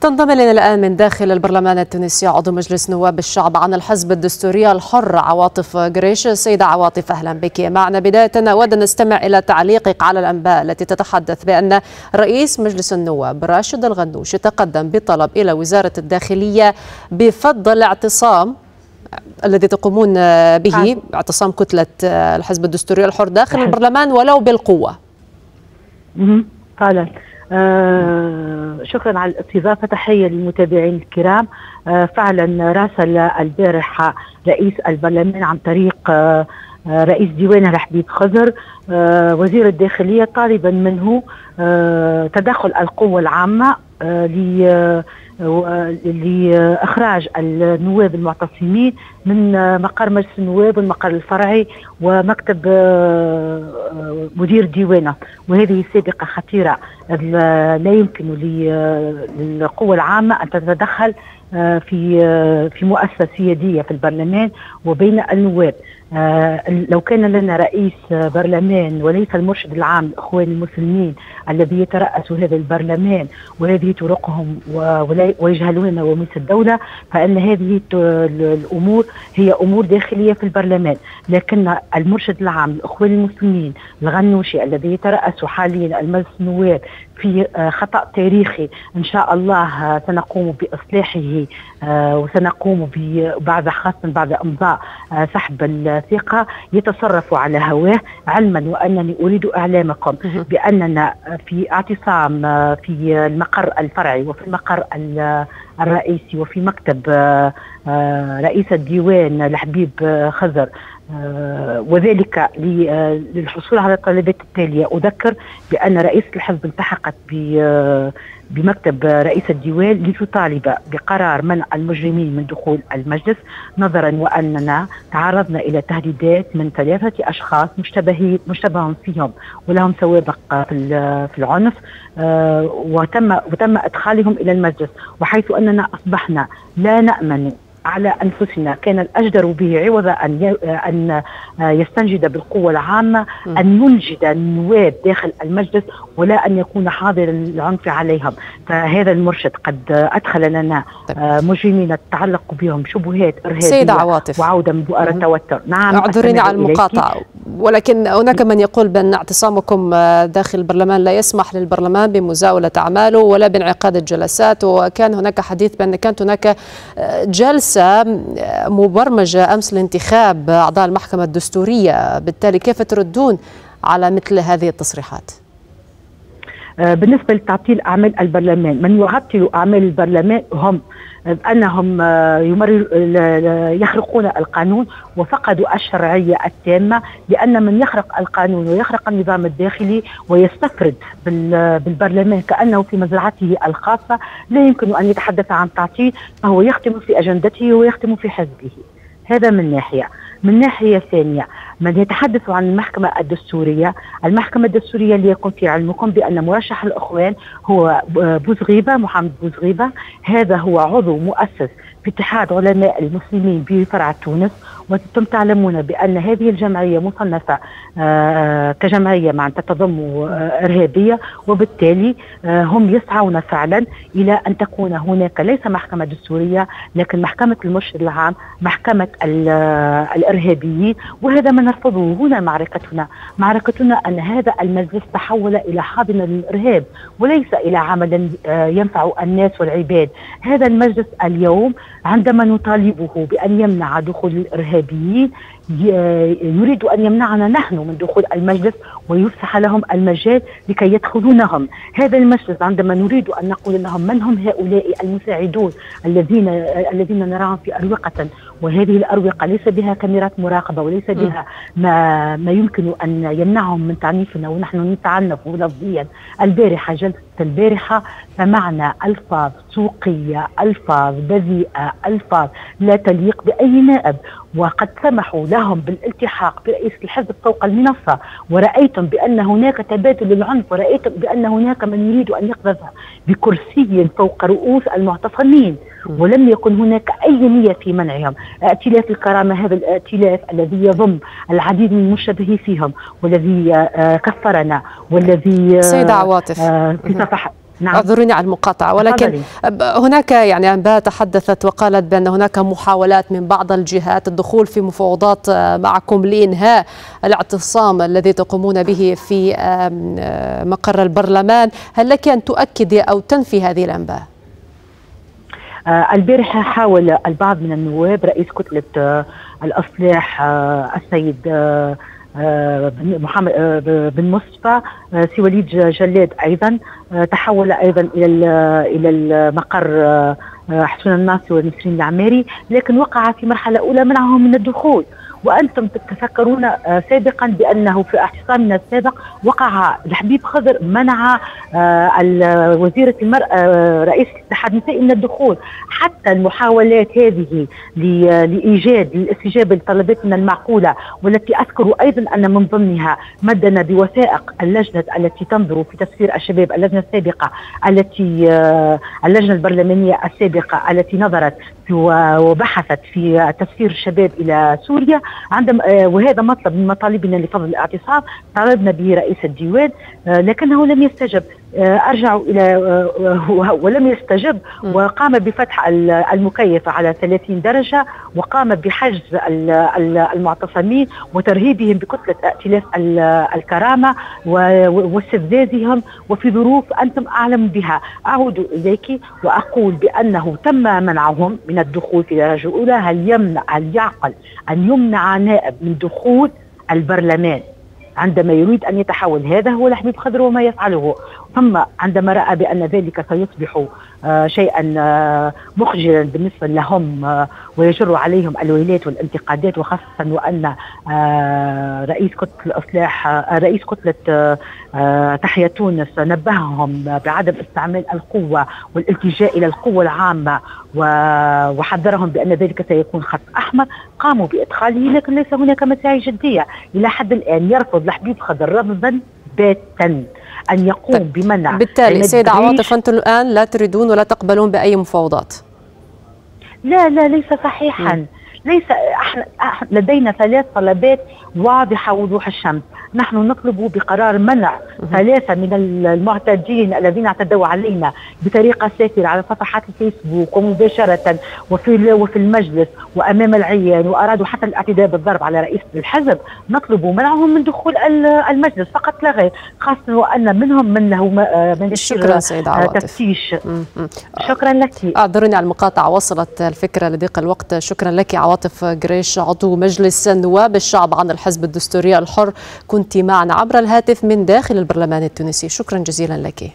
تنضم لنا الآن من داخل البرلمان التونسي عضو مجلس نواب الشعب عن الحزب الدستوري الحر عواطف قريش. سيدة عواطف أهلا بك. معنا بداية نود أن نستمع إلى تعليقك على الأنباء التي تتحدث بأن رئيس مجلس النواب راشد الغنوش تقدم بطلب إلى وزارة الداخلية بفض الاعتصام الذي تقومون به اعتصام كتلة الحزب الدستوري الحر داخل البرلمان ولو بالقوة. فعلا. آه شكرا على الاستضافة. تحية للمتابعين الكرام. آه فعلا راسل البارحة رئيس البرلمان عن طريق آه, رئيس ديوان الحبيب خضر. وزير الداخلية طالبا منه تدخل القوة العامة لاخراج النواب المعتصمين من مقر مجلس النواب والمقر الفرعي ومكتب مدير ديوانه وهذه سابقة خطيرة. لا يمكن للقوى العامة أن تتدخل في في مؤسسة سيادية في البرلمان وبين النواب. آه لو كان لنا رئيس برلمان وليس المرشد العام للاخوان المسلمين الذي يترأس هذا البرلمان وهذه طرقهم ويجهلون نواميس الدولة فإن هذه الأمور هي أمور داخلية في البرلمان. لكن المرشد العام للاخوان المسلمين الغنوشي الذي يترأس حاليا المجلس النواب في آه، خطأ تاريخي. إن شاء الله آه، سنقوم بإصلاحه آه، وسنقوم بعد خاصة بعد إمضاء سحب الثقة يتصرف على هواه علما وأنني أريد إعلامكم بأننا في اعتصام في المقر الفرعي وفي المقر الرئيسي وفي مكتب رئيس الديوان الحبيب خزر. وذلك آه، للحصول على الطلبات التالية. أذكر بأن رئيس الحزب التحقت آه، بمكتب رئيس الديوان لتطالب بقرار منع المجرمين من دخول المجلس نظرا وأننا تعرضنا إلى تهديدات من ثلاثة أشخاص مشتبهين مشتبه فيهم ولهم سوابق في العنف وتم وتم إدخالهم إلى المجلس وحيث أننا أصبحنا لا نأمن على أنفسنا. كان الأجدر به عوض أن أن يستنجد بالقوة العامة أن ينجد النواب داخل المجلس ولا أن يكون حاضرا للعنف عليهم. فهذا المرشد قد أدخل لنا طيب. مجرمين تتعلق بهم شبهات إرهابية سيدة عواطف. وعودة من بؤر التوتر نعم اعذريني على المقاطعة. ولكن هناك من يقول بأن اعتصامكم داخل البرلمان لا يسمح للبرلمان بمزاولة أعماله ولا بانعقاد الجلسات وكان هناك حديث بأن كانت هناك جلسة مبرمجة أمس لانتخاب أعضاء المحكمة الدستورية بالتالي كيف تردون على مثل هذه التصريحات؟ آه، بالنسبة لتعطيل أعمال البرلمان من يعطل أعمال البرلمان هم أنهم آه، يمرر يخرقون القانون وفقدوا الشرعية التامة لأن من يخرق القانون ويخرق النظام الداخلي ويستفرد بالبرلمان كأنه في مزرعته الخاصة لا يمكن أن يتحدث عن تعطيل فهو يختم في أجندته ويختم في حزبه. هذا من ناحية. من ناحية ثانية من يتحدث عن المحكمة الدستورية المحكمة الدستورية ليكن في علمكم بأن مرشح الأخوان هو بوزغيبة محمد بوزغيبة. هذا هو عضو مؤسس اتحاد علماء المسلمين بفرع تونس وأنتم تعلمون بأن هذه الجمعية مصنفة آه، كجمعية مع تتضم آه، إرهابية وبالتالي آه، هم يسعون فعلا إلى أن تكون هناك ليس محكمة دستورية لكن محكمة المرشد العام محكمة الإرهابيين. وهذا ما نرفضه هنا معركتنا. معركتنا أن هذا المجلس تحول إلى حاضنه للارهاب وليس إلى عمل ينفع الناس والعباد. هذا المجلس اليوم عندما نطالبه بأن يمنع دخول الإرهابيين يريد أن يمنعنا نحن من دخول المجلس ويفسح لهم المجال لكي يدخلونهم. هذا المجلس عندما نريد أن نقول لهم من هم هؤلاء المساعدون الذين الذين نراهم في أروقة. وهذه الأروقة ليس بها كاميرات مراقبة وليس بها ما, ما يمكن أن يمنعهم من تعنيفنا. ونحن نتعنف لفظيا. البارحة جلسة البارحة سمعنا ألفاظ سوقية ألفاظ بذيئة ألفاظ لا تليق بأي نائب. وقد سمحوا لهم بالالتحاق برئيس الحزب فوق المنصة ورأيتم بأن هناك تبادل للعنف ورأيتم بأن هناك من يريد أن يقذف بكرسي فوق رؤوس المعتصمين ولم يكن هناك أي نية في منعهم. ائتلاف الكرامة هذا الائتلاف الذي يضم العديد من المشتبه فيهم والذي آه، كفرنا والذي سيدة عواطف. آه، نعم. اعذروني على المقاطعة ولكن هناك يعني أنباء تحدثت وقالت بأن هناك محاولات من بعض الجهات الدخول في مفاوضات معكم لإنهاء الاعتصام الذي تقومون به في مقر البرلمان هل لك أن تؤكدي أو تنفي هذه الأنباء؟ آه، البارحة حاول البعض من النواب رئيس كتلة آه، الأصلاح آه، السيد محمد بن مصطفى سي وليد جلاد أيضا تحول أيضا إلى إلى المقر حسون الناصر ونسرين العماري لكن وقع في مرحلة أولى منعهم من الدخول. وأنتم تتفكرون آه، سابقا بأنه في اعتصامنا السابق وقع الحبيب خضر منع آه، وزيرة المراه آه، رئيس الاتحاد النسائي من الدخول. حتى المحاولات هذه لإيجاد الاستجابه لطلباتنا المعقولة والتي أذكر أيضا أن من ضمنها مدنا بوثائق اللجنة التي تنظر في تسفير الشباب اللجنة السابقة التي اللجنة البرلمانية السابقة التي نظرت وبحثت في تسفير الشباب إلى سوريا عندما آه، وهذا مطلب من مطالبنا لفضل الاعتصام طالبنا به رئيس الديوان آه، لكنه لم يستجب. ارجعوا إلى ولم يستجب وقام بفتح المكيف على 30 درجة وقام بحجز المعتصمين وترهيبهم بكتلة ائتلاف الكرامة واستفزازهم وفي ظروف أنتم أعلم بها. أعود إليك وأقول بأنه تم منعهم من الدخول في الدرجه الأولى. هل يمنع هل يعقل أن يمنع نائب من دخول البرلمان؟ عندما يريد أن يتحول هذا هو الحبيب خضر وما يفعله. ثم عندما رأى بأن ذلك سيصبح آه، شيئا آه، مخجلا بالنسبة لهم آه، ويجر عليهم الويلات والانتقادات وخاصة وأن رئيس كتله الإصلاح رئيس كتلة تحيا تونس نبههم بعدم استعمال القوة والالتجاء إلى القوة العامة وحذرهم بأن ذلك سيكون خط أحمر. قاموا بادخاله لكن ليس هناك مساعي جدية. إلى حد الآن يرفض لحبيب خضر رفضا. باتا أن يقوم طيب. بمنع بالتالي سيدة عواطف أنتم الآن لا تريدون ولا تقبلون بأي مفاوضات لا لا ليس صحيحا م. ليس أحنا لدينا ثلاث طلبات واضحة وضوح الشمس نحن نطلب بقرار منع ثلاثة من المعتدين الذين اعتدوا علينا بطريقة سافرة على صفحات الفيسبوك ومباشرة وفي وفي المجلس وأمام العيان وأرادوا حتى الاعتداء بالضرب على رئيس الحزب. نطلب منعهم من دخول المجلس. فقط لا غير. خاصة وأن منهم من له من شكرا سيدة عواطف تفتيش. شكرا لك. أعذرني على المقاطعة. وصلت الفكرة لضيق الوقت. شكرا لك عواطف قريش عضو مجلس نواب الشعب عن الحزب الدستوري الحر. كنت معنا عبر الهاتف من داخل البرلمان التونسي. شكرا جزيلا لك.